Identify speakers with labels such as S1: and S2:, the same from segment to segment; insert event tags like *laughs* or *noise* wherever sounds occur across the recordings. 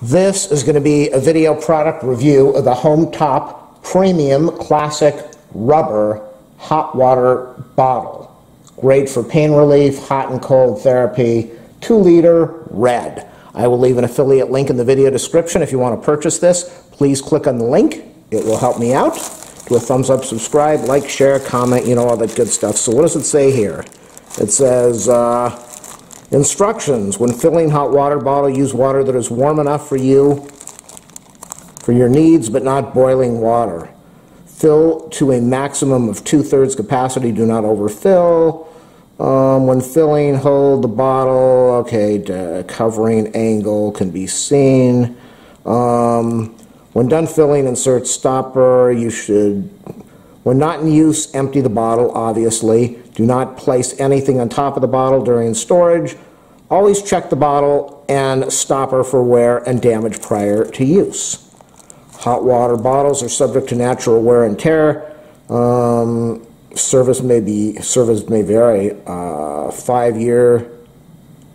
S1: This is going to be a video product review of the HomeTop Premium Classic Rubber Hot Water Bottle. Great for pain relief, hot and cold therapy, 2 liter red. I will leave an affiliate link in the video description if you want to purchase this. Please click on the link. It will help me out. Do a thumbs up, subscribe, like, share, comment, you know, all that good stuff. So what does it say here? It says, uh, Instructions. When filling hot water bottle, use water that is warm enough for you, for your needs, but not boiling water. Fill to a maximum of two-thirds capacity. Do not overfill. Um, when filling, hold the bottle. Okay, the covering angle can be seen. Um, when done filling, insert stopper. You should when not in use, empty the bottle, obviously. Do not place anything on top of the bottle during storage. Always check the bottle and stopper for wear and damage prior to use. Hot water bottles are subject to natural wear and tear. Um, service may be service may vary. Uh, five year,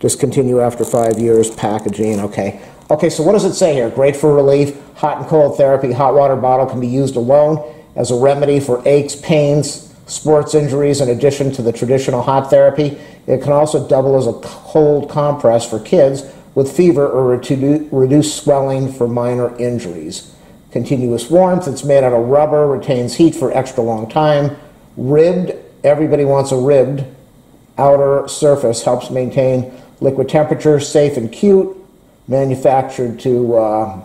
S1: discontinue after five years. Packaging, okay. Okay, so what does it say here? Great for relief. Hot and cold therapy. Hot water bottle can be used alone as a remedy for aches, pains, sports injuries, in addition to the traditional hot therapy. It can also double as a cold compress for kids with fever or to reduce swelling for minor injuries. Continuous warmth, it's made out of rubber, retains heat for extra long time. Ribbed, everybody wants a ribbed outer surface, helps maintain liquid temperature, safe and cute, manufactured to uh,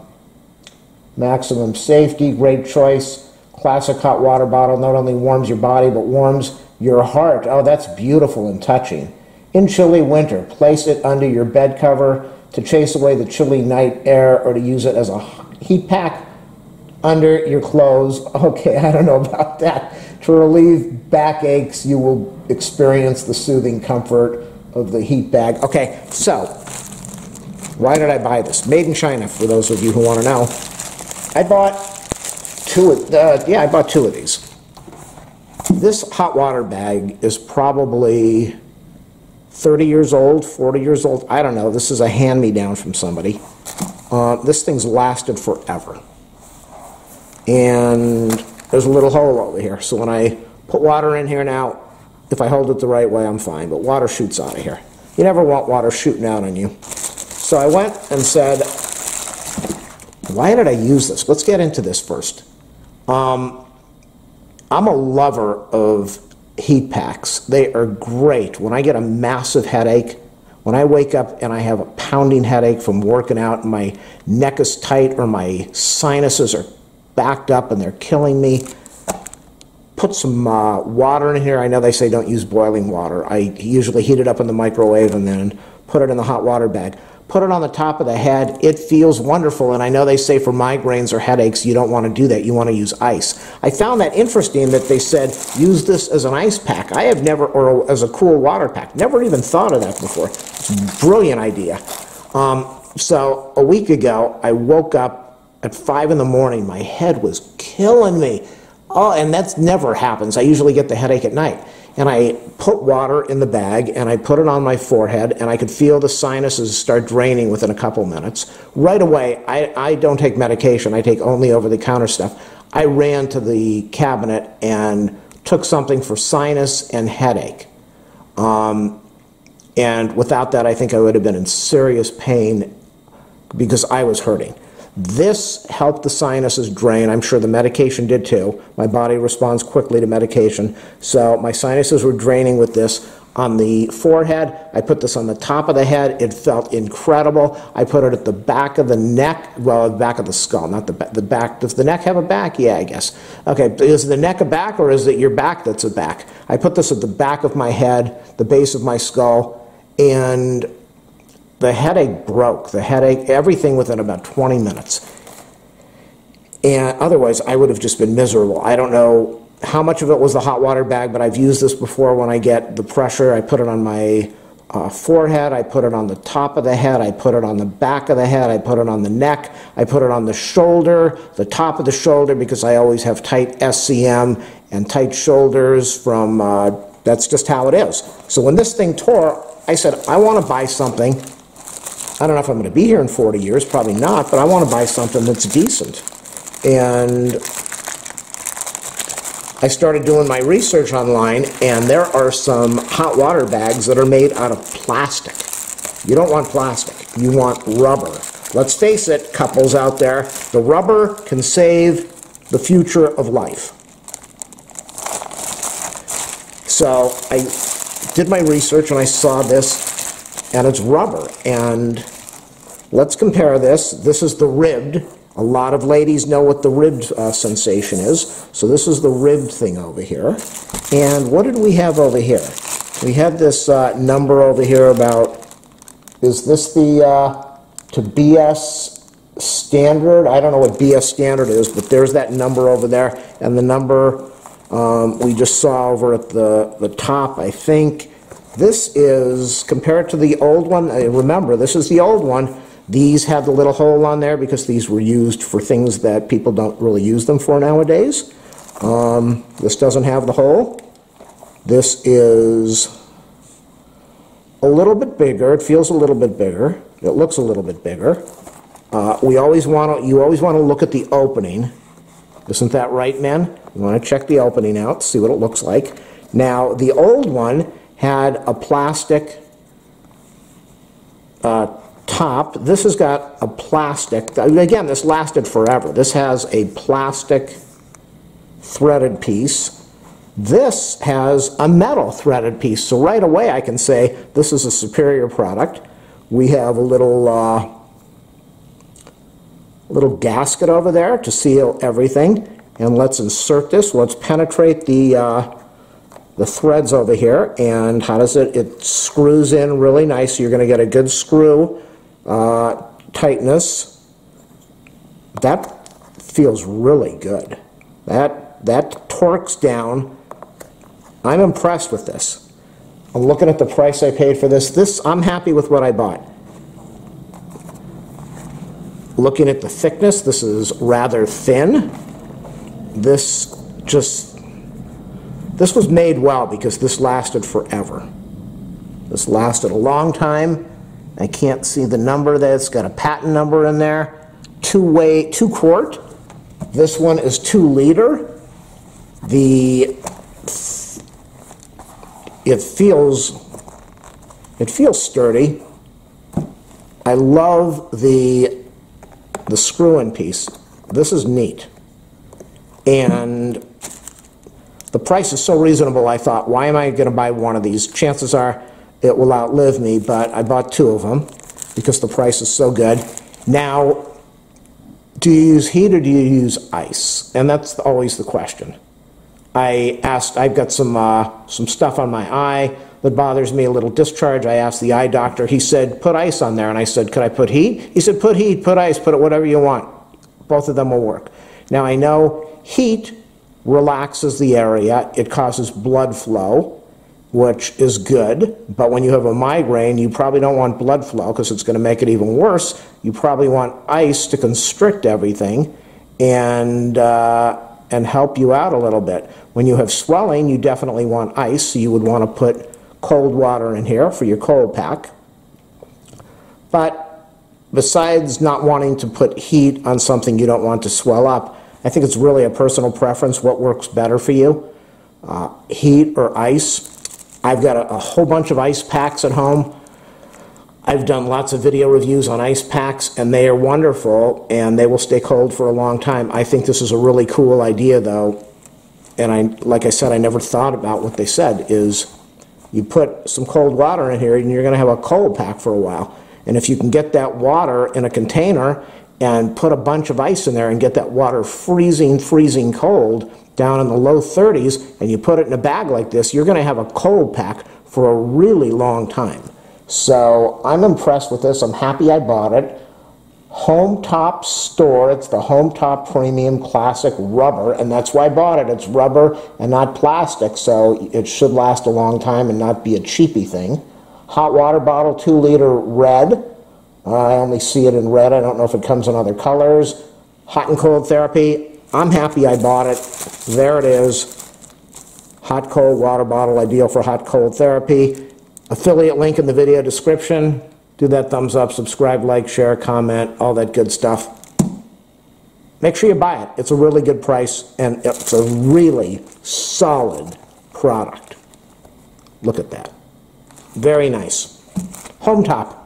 S1: maximum safety, great choice classic hot water bottle not only warms your body but warms your heart. Oh, that's beautiful and touching. In chilly winter, place it under your bed cover to chase away the chilly night air or to use it as a heat pack under your clothes. *laughs* Okay, I don't know about that. To relieve back aches, you will experience the soothing comfort of the heat bag. Okay, so why did I buy this? Made in China, for those of you who want to know. I bought two, uh, yeah, I bought two of these. This hot water bag is probably 30 years old, 40 years old. I don't know. This is a hand-me-down from somebody. Uh, this thing's lasted forever. And there's a little hole over here. So when I put water in here now, if I hold it the right way, I'm fine. But water shoots out of here. You never want water shooting out on you. So I went and said, why did I use this? Let's get into this first. Um, I'm a lover of heat packs. They are great. When I get a massive headache, when I wake up and I have a pounding headache from working out and my neck is tight or my sinuses are backed up and they're killing me, put some uh, water in here. I know they say don't use boiling water. I usually heat it up in the microwave and then put it in the hot water bag put it on the top of the head. It feels wonderful. And I know they say for migraines or headaches, you don't want to do that. You want to use ice. I found that interesting that they said use this as an ice pack. I have never, or as a cool water pack, never even thought of that before. It's a brilliant idea. Um, so a week ago, I woke up at five in the morning. My head was killing me. Oh, and that never happens. I usually get the headache at night and I put water in the bag and I put it on my forehead and I could feel the sinuses start draining within a couple minutes. Right away, I, I don't take medication, I take only over the counter stuff. I ran to the cabinet and took something for sinus and headache. Um, and without that, I think I would have been in serious pain because I was hurting. This helped the sinuses drain. I'm sure the medication did too. My body responds quickly to medication. So my sinuses were draining with this on the forehead. I put this on the top of the head. It felt incredible. I put it at the back of the neck, well, the back of the skull, not the. The back. Does the neck have a back? Yeah, I guess. Okay, is the neck a back or is it your back that's a back? I put this at the back of my head, the base of my skull, and the headache broke, the headache, everything within about 20 minutes. And otherwise, I would have just been miserable. I don't know how much of it was the hot water bag, but I've used this before when I get the pressure. I put it on my uh, forehead, I put it on the top of the head, I put it on the back of the head, I put it on the neck, I put it on the shoulder, the top of the shoulder, because I always have tight SCM and tight shoulders from, uh, that's just how it is. So when this thing tore, I said, I want to buy something I don't know if I'm going to be here in 40 years, probably not, but I want to buy something that's decent. And I started doing my research online, and there are some hot water bags that are made out of plastic. You don't want plastic, you want rubber. Let's face it, couples out there, the rubber can save the future of life. So I did my research and I saw this, and it's rubber. And let's compare this. This is the ribbed. A lot of ladies know what the ribbed uh, sensation is. So this is the ribbed thing over here. And what did we have over here? We had this uh, number over here about, is this the uh, to BS standard? I don't know what BS standard is, but there's that number over there. And the number um, we just saw over at the, the top, I think, this is, compared to the old one, uh, remember, this is the old one. These have the little hole on there because these were used for things that people don't really use them for nowadays. Um, this doesn't have the hole. This is a little bit bigger. It feels a little bit bigger. It looks a little bit bigger. Uh, we always want to, you always want to look at the opening. Isn't that right, men? You want to check the opening out, see what it looks like. Now, the old one had a plastic uh, top. This has got a plastic, again, this lasted forever. This has a plastic threaded piece. This has a metal threaded piece. So right away I can say this is a superior product. We have a little uh, little gasket over there to seal everything. And let's insert this. Let's penetrate the uh, the threads over here and how does it, it screws in really nice. You're going to get a good screw uh, tightness. That feels really good. That, that torques down. I'm impressed with this. I'm looking at the price I paid for this. This, I'm happy with what I bought. Looking at the thickness, this is rather thin. This just this was made well because this lasted forever. This lasted a long time. I can't see the number there. It's got a patent number in there. Two way, two quart. This one is two liter. The it feels it feels sturdy. I love the the screw-in piece. This is neat. And the price is so reasonable, I thought, why am I going to buy one of these? Chances are it will outlive me, but I bought two of them because the price is so good. Now, do you use heat or do you use ice? And that's always the question. I asked, I've got some, uh, some stuff on my eye that bothers me, a little discharge. I asked the eye doctor. He said, put ice on there. And I said, could I put heat? He said, put heat, put ice, put it whatever you want. Both of them will work. Now, I know heat relaxes the area, it causes blood flow, which is good. But when you have a migraine, you probably don't want blood flow because it's going to make it even worse. You probably want ice to constrict everything and, uh, and help you out a little bit. When you have swelling, you definitely want ice, so you would want to put cold water in here for your cold pack. But besides not wanting to put heat on something you don't want to swell up, I think it's really a personal preference what works better for you. Uh, heat or ice. I've got a, a, whole bunch of ice packs at home. I've done lots of video reviews on ice packs, and they are wonderful, and they will stay cold for a long time. I think this is a really cool idea, though, and I, like I said, I never thought about what they said, is you put some cold water in here, and you're going to have a cold pack for a while. And if you can get that water in a container and put a bunch of ice in there and get that water freezing, freezing cold down in the low 30s, and you put it in a bag like this, you're going to have a cold pack for a really long time. So I'm impressed with this. I'm happy I bought it. HomeTop Store. It's the HomeTop Premium Classic Rubber, and that's why I bought it. It's rubber and not plastic, so it should last a long time and not be a cheapy thing. Hot water bottle, 2 liter red. I only see it in red. I don't know if it comes in other colors. Hot and cold therapy. I'm happy I bought it. There it is. Hot cold water bottle, ideal for hot cold therapy. Affiliate link in the video description. Do that thumbs up, subscribe, like, share, comment, all that good stuff. Make sure you buy it. It's a really good price and it's a really solid product. Look at that. Very nice. HomeTop.